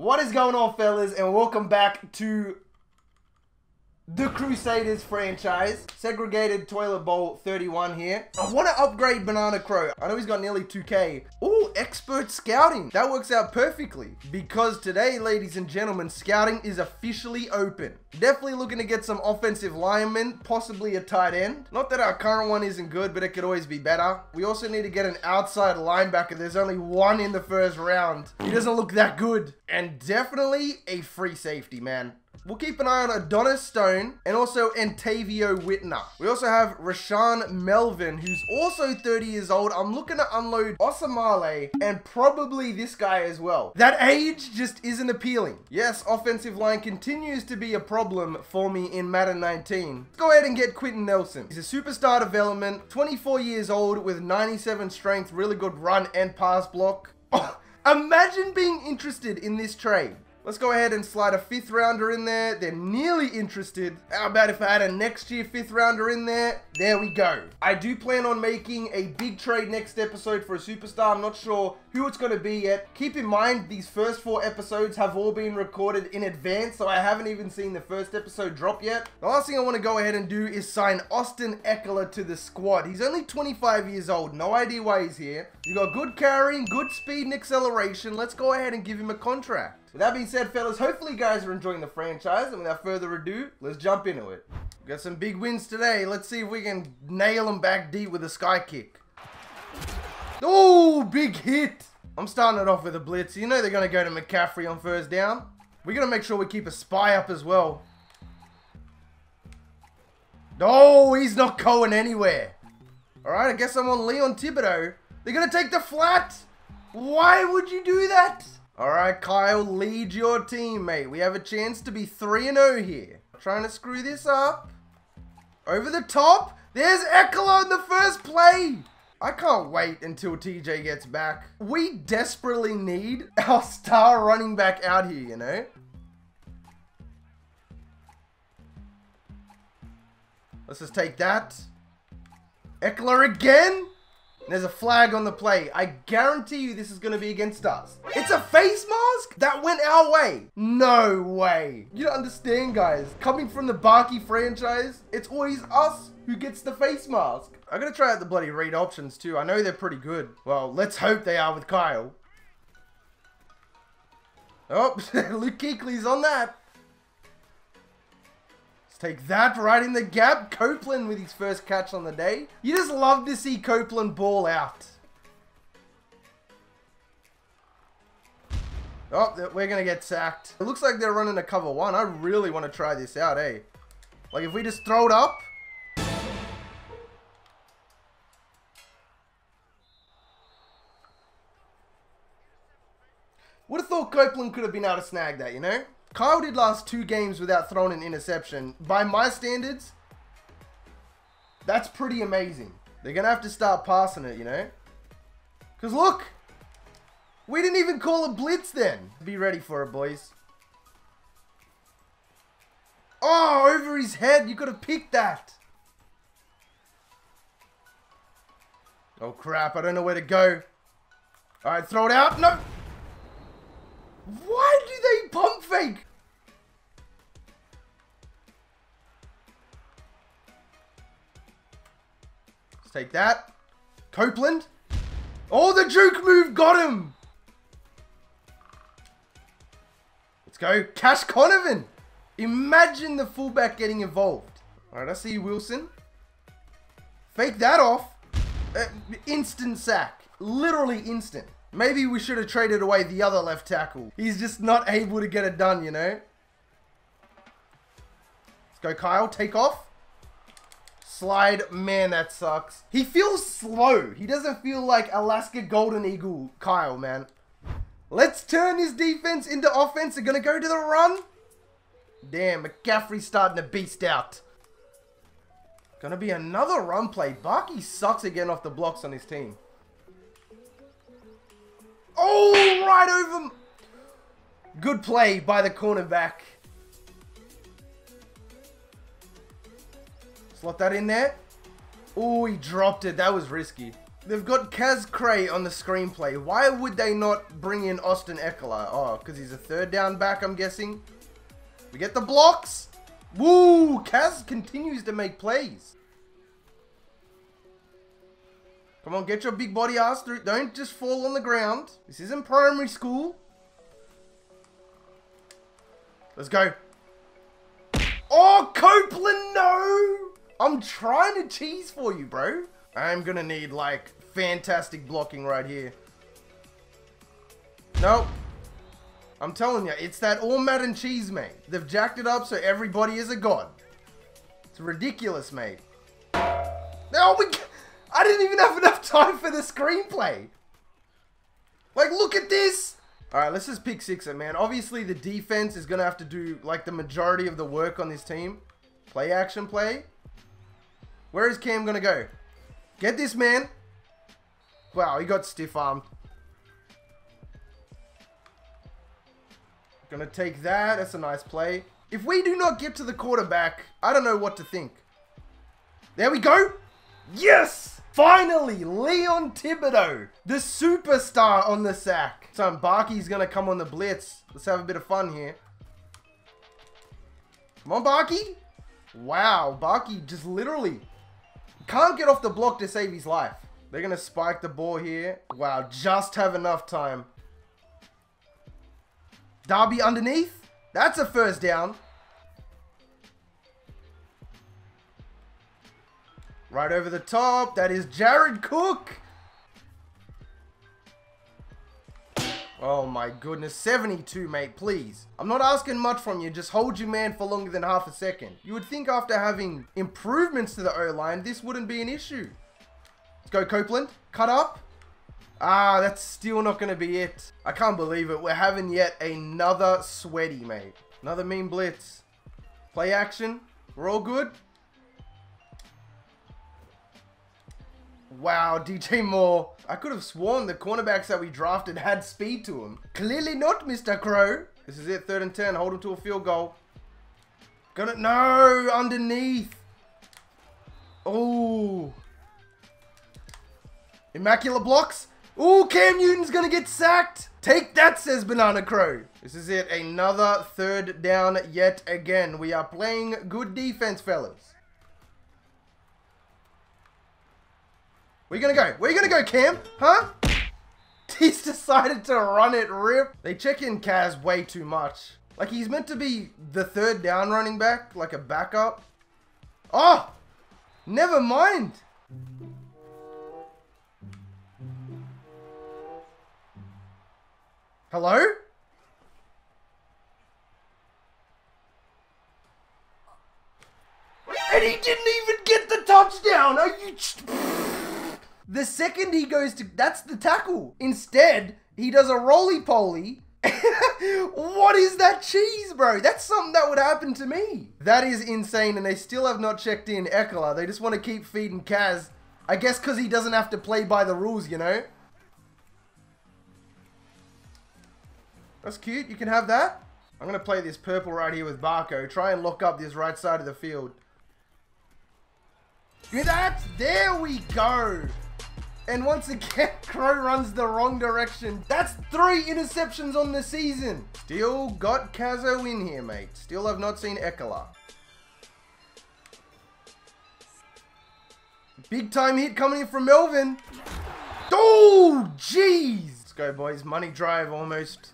What is going on, fellas, and welcome back to the Crusaders franchise. Segregated Toilet Bowl 31 here. I want to upgrade Banana Crow. I know he's got nearly 2k. Ooh, expert scouting. That works out perfectly. Because today, ladies and gentlemen, scouting is officially open. Definitely looking to get some offensive linemen, possibly a tight end. Not that our current one isn't good, but it could always be better. We also need to get an outside linebacker. There's only one in the first round. He doesn't look that good. And definitely a free safety, man. We'll keep an eye on Adonis Stone and also Antavio Whitner. We also have Rashaan Melvin, who's also 30 years old. I'm looking to unload Osemele and probably this guy as well. That age just isn't appealing. Yes, offensive line continues to be a problem for me in Madden 19. Let's go ahead and get Quenton Nelson. He's a superstar development, 24 years old with 97 strength, really good run and pass block. Imagine being interested in this trade. Let's go ahead and slide a fifth rounder in there. They're nearly interested. How about if I had a next year fifth rounder in there? There we go. I do plan on making a big trade next episode for a superstar. I'm not sure who it's going to be yet. Keep in mind, these first four episodes have all been recorded in advance, so I haven't even seen the first episode drop yet. The last thing I want to go ahead and do is sign Austin Ekeler to the squad. He's only 25 years old. No idea why he's here. He's got good carrying, good speed and acceleration. Let's go ahead and give him a contract. With that being said, fellas, hopefully you guys are enjoying the franchise. And without further ado, let's jump into it. We've Got some big wins today. Let's see if we can nail them back deep with a sky kick. Oh, big hit. I'm starting it off with a blitz. You know they're going to go to McCaffrey on first down. We're going to make sure we keep a spy up as well. No, he's not going anywhere. All right, I guess I'm on Leon Thibodeau. They're going to take the flat. Why would you do that? All right, Kyle, lead your team, mate. We have a chance to be 3-0 here. Trying to screw this up. Over the top. There's Ekeler in the first play. I can't wait until TJ gets back. We desperately need our star running back out here, you know? Let's just take that. Ekeler again? There's a flag on the play. I guarantee you this is going to be against us. It's a face mask that went our way. No way. You don't understand, guys. Coming from the Barkey franchise, it's always us who gets the face mask. I'm going to try out the bloody read options too. I know they're pretty good. Well, let's hope they are with Kyle. Oh, Luke Kuechly's on that. Take that right in the gap. Copeland with his first catch on the day. You just love to see Copeland ball out. Oh, we're going to get sacked. It looks like they're running a cover one. I really want to try this out, eh? Like, if we just throw it up. Would have thought Copeland could have been able to snag that, you know? Kyle did last two games without throwing an interception. By my standards, that's pretty amazing. They're going to have to start passing it, you know? Because look, we didn't even call a blitz then. Be ready for it, boys. Oh, over his head. You could have picked that. Oh, crap. I don't know where to go. All right, throw it out. No. Why do they pump fake? Let's take that. Copeland. Oh, the juke move got him. Let's go. Cash Conovan. Imagine the fullback getting involved. All right, I see Wilson. Fake that off. Uh, instant sack. Literally instant. Maybe we should have traded away the other left tackle. He's just not able to get it done, you know? Let's go, Kyle. Take off. Slide. Man, that sucks. He feels slow. He doesn't feel like Alaska Golden Eagle Kyle, man. Let's turn his defense into offense. They're going to go to the run. Damn, McCaffrey's starting to beast out. Gonna be another run play. Barkey sucks again off the blocks on his team. Oh, right over. Good play by the cornerback. Slot that in there. Oh, he dropped it. That was risky. They've got Caz Cray on the screenplay. Why would they not bring in Austin Ekeler? Oh, because he's a third down back, I'm guessing. We get the blocks. Woo! Caz continues to make plays. Come on, get your big body ass through. Don't just fall on the ground. This isn't primary school. Let's go. Oh, Copeland, no! I'm trying to cheese for you, bro. I'm gonna need, like, fantastic blocking right here. Nope. I'm telling you, it's that all Madden cheese, mate. They've jacked it up so everybody is a god. It's ridiculous, mate. Oh, we... I didn't even have enough time for the screenplay. Like, look at this. All right, let's just pick six it, man. Obviously, the defense is going to have to do, like, the majority of the work on this team. Play action play. Where is Cam going to go? Get this, man. Wow, he got stiff-armed. Gonna take that. That's a nice play. If we do not get to the quarterback, I don't know what to think. There we go. Yes! Finally, Leon Thibodeau, the superstar on the sack. So Barkey's gonna come on the blitz. Let's have a bit of fun here. Come on, Barkey. Wow, Barkey just literally can't get off the block to save his life. They're gonna spike the ball here. Wow, just have enough time. Darby underneath. That's a first down. Right over the top. That is Jared Cook. Oh my goodness. 72, mate, please. I'm not asking much from you. Just hold your man for longer than half a second. You would think after having improvements to the O-line, this wouldn't be an issue. Let's go, Copeland. Cut up. Ah, that's still not going to be it. I can't believe it. We're having yet another sweaty, mate. Another mean blitz. Play action. We're all good. Wow, DJ Moore. I could have sworn the cornerbacks that we drafted had speed to them. Clearly not, Mr. Crow. This is it, third and 10. Hold him to a field goal. Gonna, no, underneath. Oh. Immaculate blocks. Oh, Cam Newton's gonna get sacked. Take that, says Banana Crow. This is it, another third down yet again. We are playing good defense, fellas. Where you gonna go? Where you gonna go, Cam? Huh? He's decided to run it rip. They check in Caz way too much. Like, he's meant to be the third down running back, like a backup. Oh! Never mind. Hello? And he didn't even get the touchdown. Are you... The second he goes to... That's the tackle. Instead, he does a roly-poly. what is that cheese, bro? That's something that would happen to me. That is insane, and they still have not checked in Ekeler. They just want to keep feeding Caz. I guess because he doesn't have to play by the rules, you know? That's cute. You can have that. I'm going to play this purple right here with Barco. Try and lock up this right side of the field. That. There we go. And once again, Crow runs the wrong direction. That's three interceptions on the season. Still got Kazo in here, mate. Still have not seen Ekeler. Big time hit coming in from Melvin. Oh, jeez. Let's go, boys. Money drive almost.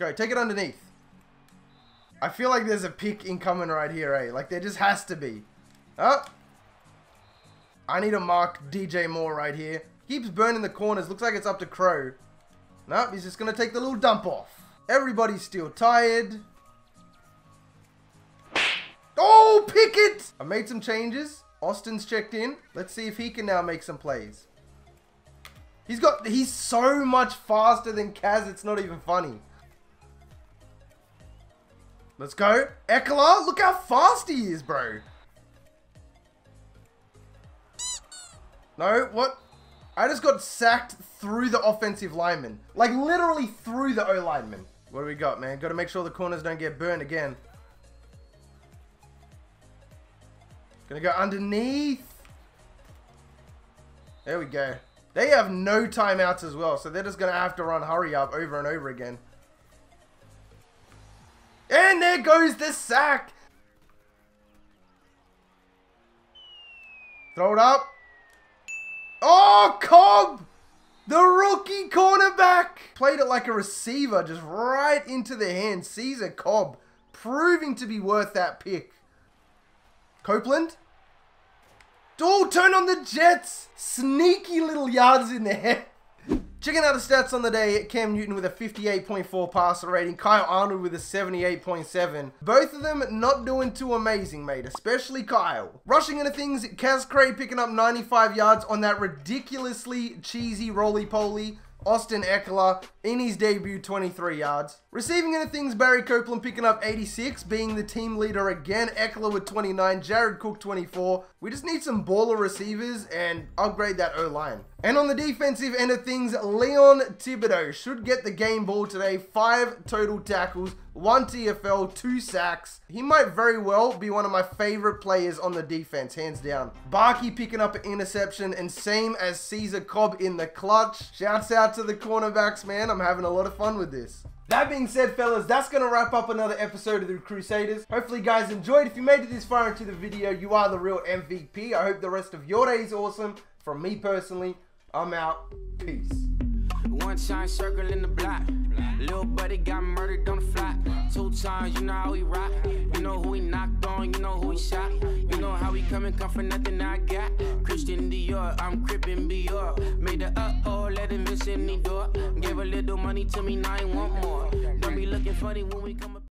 Go, take it underneath. I feel like there's a pick incoming right here, eh? Like, there just has to be. Oh. I need to mark DJ Moore right here. Keeps burning the corners. Looks like it's up to Crow. Nope, he's just going to take the little dump off. Everybody's still tired. Oh, Pickett! I made some changes. Austin's checked in. Let's see if he can now make some plays. He's got, he's so much faster than Caz, it's not even funny. Let's go. Ekeler, look how fast he is, bro. No, what? I just got sacked through the offensive lineman. Like, literally through the O-lineman. What do we got, man? Got to make sure the corners don't get burned again. Gonna go underneath. There we go. They have no timeouts as well, so they're just going to have to run hurry up over and over again. And there goes the sack. Throw it up. Oh, Cobb! The rookie cornerback! Played it like a receiver, just right into the hand. Caesar Cobb, proving to be worth that pick. Copeland? Oh, turn on the Jets! Sneaky little yards in there. Checking out the stats on the day, Cam Newton with a 58.4 passer rating, Kyle Arnold with a 78.7. Both of them not doing too amazing, mate, especially Kyle. Rushing into things, Caz Cray picking up 95 yards on that ridiculously cheesy roly-poly. Austin Ekeler in his debut 23 yards. Receiving into things, Barry Copeland picking up 86, being the team leader again. Ekeler with 29, Jared Cook 24. We just need some baller receivers and upgrade that O-line. And on the defensive end of things, Leon Thibodeau should get the game ball today. Five total tackles, one TFL, two sacks. He might very well be one of my favorite players on the defense, hands down. Barkey picking up an interception and same as Caesar Cobb in the clutch. Shouts out to the cornerbacks, man. I'm having a lot of fun with this. That being said, fellas, that's going to wrap up another episode of the Crusaders. Hopefully, you guys enjoyed. If you made it this far into the video, you are the real MVP. I hope the rest of your day is awesome. From me personally, I'm out. Peace. One time circle in the block. Little buddy got murdered on the flat. Two times, you know how he rock. You know who he knocked on, you know who he shot. You know how he come and come for nothing I got. Christian Dior, I'm crippin' Dior. Made the uh oh, let him miss any door. Gave a little money to me, now I want more. Don't be looking funny when we come up.